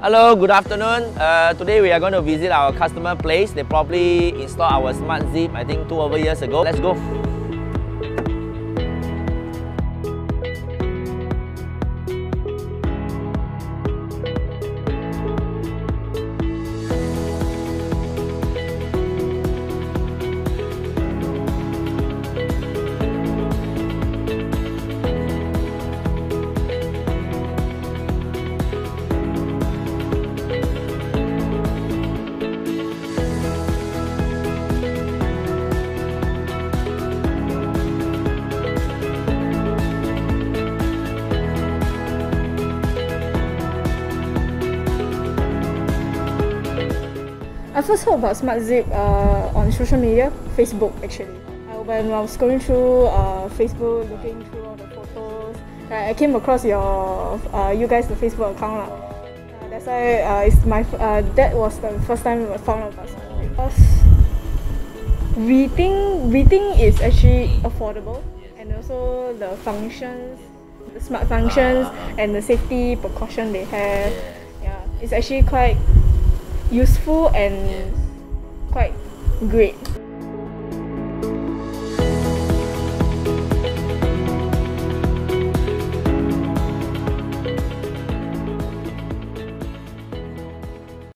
Hello, good afternoon. Uh, today we are going to visit our customer place. They probably installed our Smart Zip, I think two over years ago. Let's go. I first heard about Smart Zip uh, on social media, Facebook actually. Uh, when I was going through uh, Facebook, looking through all the photos, I came across your uh, you guys the Facebook account lah. Uh, that's why uh, it's my uh, that was the first time I found out about Smart Zip. Because we think we think it's actually affordable and also the functions, the smart functions and the safety precaution they have. Yeah, it's actually quite useful and quite great.